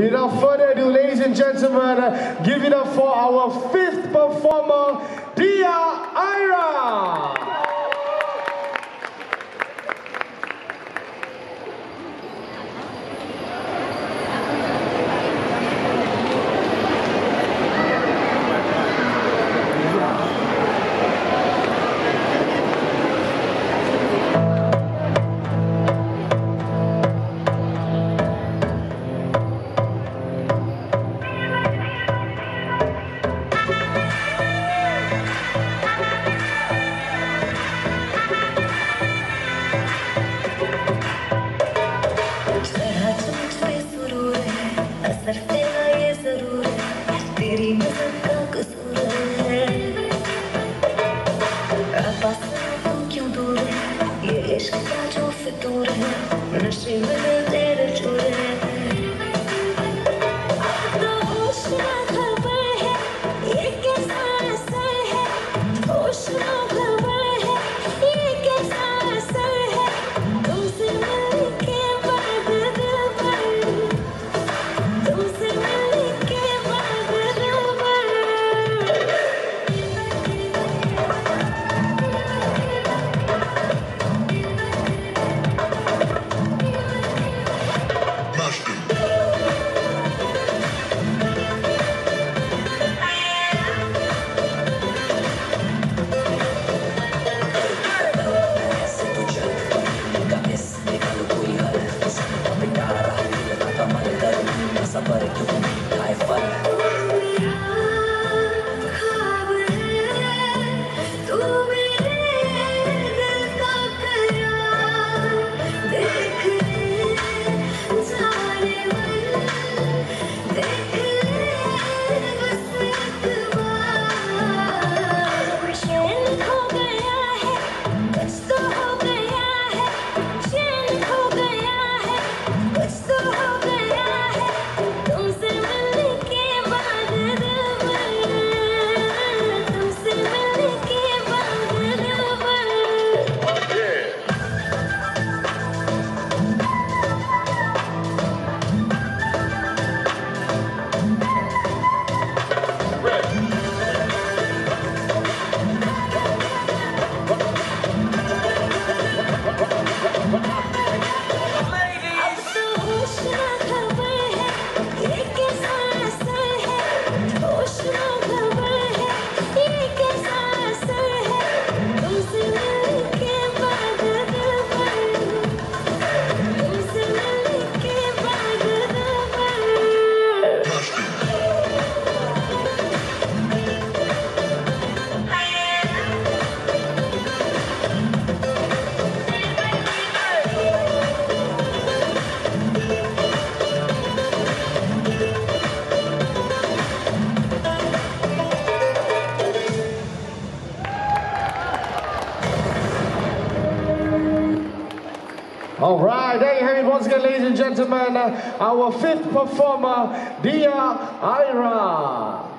Without further ado, ladies and gentlemen, give it up for our fifth performer, नशे में तेरे चूरे All right, there you have it once again, ladies and gentlemen. Our fifth performer, Dhia Aira.